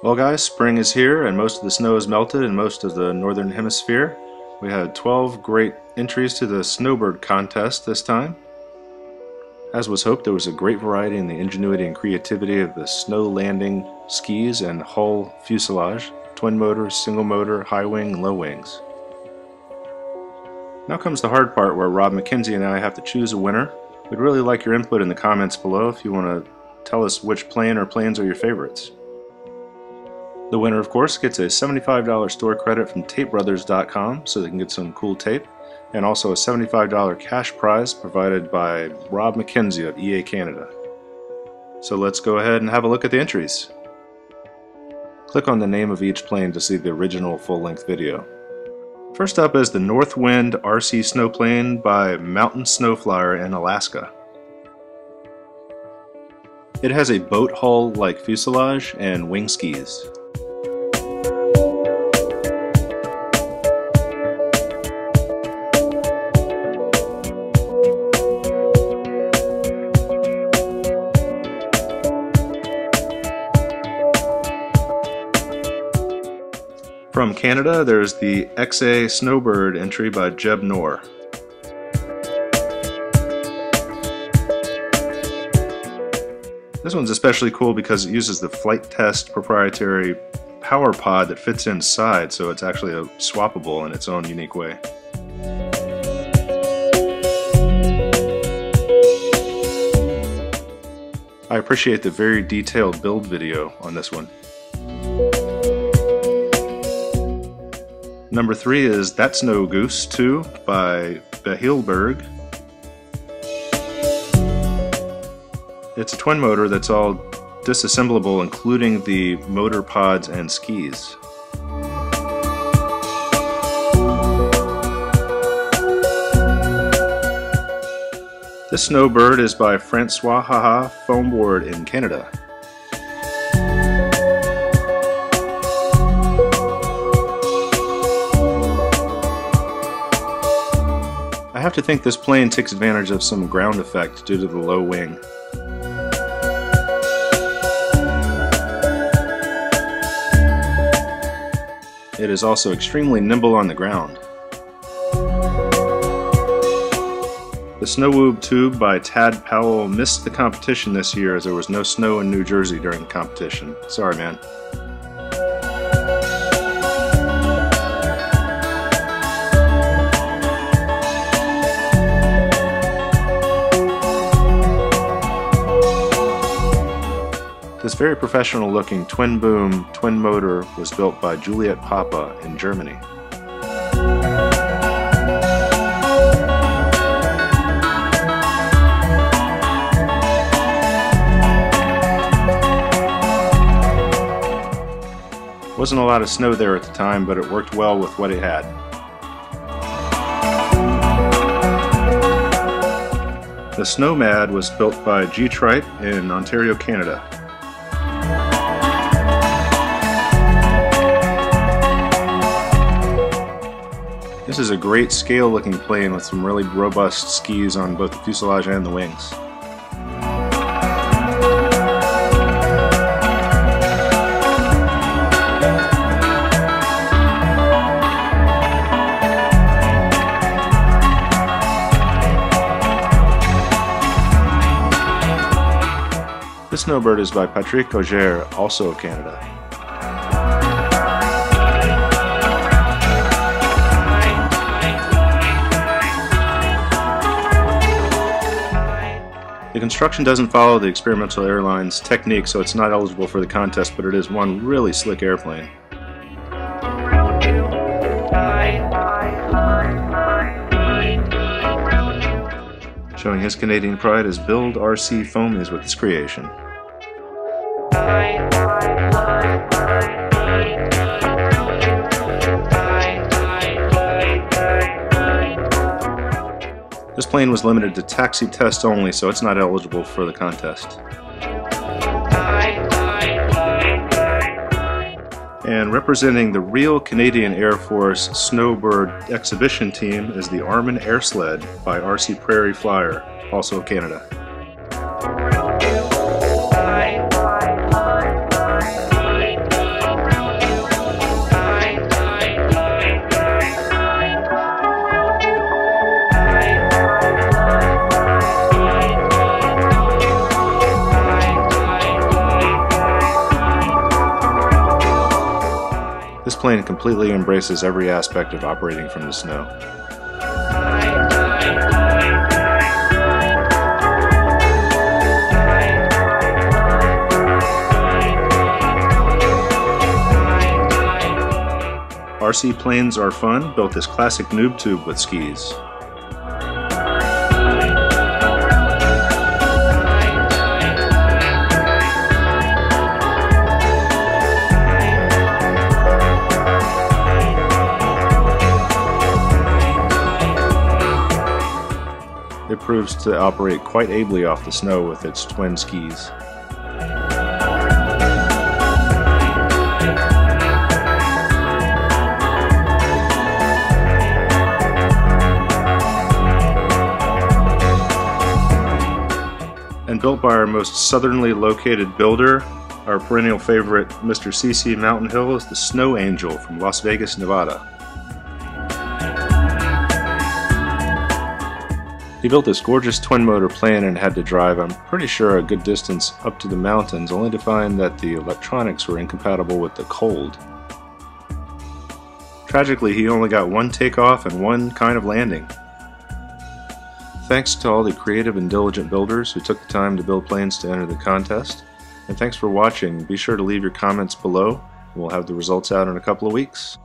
Well guys, spring is here and most of the snow is melted in most of the northern hemisphere. We had 12 great entries to the Snowbird contest this time. As was hoped, there was a great variety in the ingenuity and creativity of the snow landing skis and hull fuselage, twin motor, single motor, high wing, low wings. Now comes the hard part where Rob Mackenzie and I have to choose a winner. We'd really like your input in the comments below if you want to tell us which plane or planes are your favorites. The winner, of course, gets a $75 store credit from tapebrothers.com so they can get some cool tape, and also a $75 cash prize provided by Rob Mackenzie of EA Canada. So let's go ahead and have a look at the entries. Click on the name of each plane to see the original full-length video. First up is the Northwind RC snowplane by Mountain Snowflyer in Alaska. It has a boat hull like fuselage and wing skis. Canada, there's the XA Snowbird entry by Jeb Noor. This one's especially cool because it uses the Flite Test proprietary power pod that fits inside, so it's actually a swappable in its own unique way. I appreciate the very detailed build video on this one. Number three is That's No Goose 2 by Behilberg. It's a twin motor that's all disassemblable, including the motor pods and skis. This snowbird is by Francois Haha Foamboard in Canada. To think this plane takes advantage of some ground effect due to the low wing. It is also extremely nimble on the ground. The Snowwoob tube by Tad Powell missed the competition this year as there was no snow in New Jersey during the competition. Sorry, man. This very professional looking twin boom, twin motor was built by Juliet Papa in Germany. Wasn't a lot of snow there at the time, but it worked well with what it had. The Snowmad was built by G-Tripe in Ontario, Canada. This is a great scale looking plane with some really robust skis on both the fuselage and the wings. This snowbird is by Patrick Auger, also of Canada. The construction doesn't follow the experimental airline's technique, so it's not eligible for the contest, but it is one really slick airplane. Showing his Canadian pride as Build RC Foamies with this creation. This plane was limited to taxi test only, so it's not eligible for the contest. And representing the real Canadian Air Force Snowbird exhibition team is the Armin Air Sled by RC Prairie Flyer, also of Canada. Plane completely embraces every aspect of operating from the snow. RC planes are fun, built this classic noob tube with skis. Proves to operate quite ably off the snow with its twin skis. and built by our most southernly located builder. Our perennial favorite, Mr. CC Mountain Hill, is the Snow Angel from Las Vegas, Nevada. He built this gorgeous twin motor plane and had to drive, I'm pretty sure, a good distance up to the mountains, only to find that the electronics were incompatible with the cold. Tragically, he only got one takeoff and one kind of landing. Thanks to all the creative and diligent builders who took the time to build planes to enter the contest. And thanks for watching. Be sure to leave your comments below. We'll have the results out in a couple of weeks.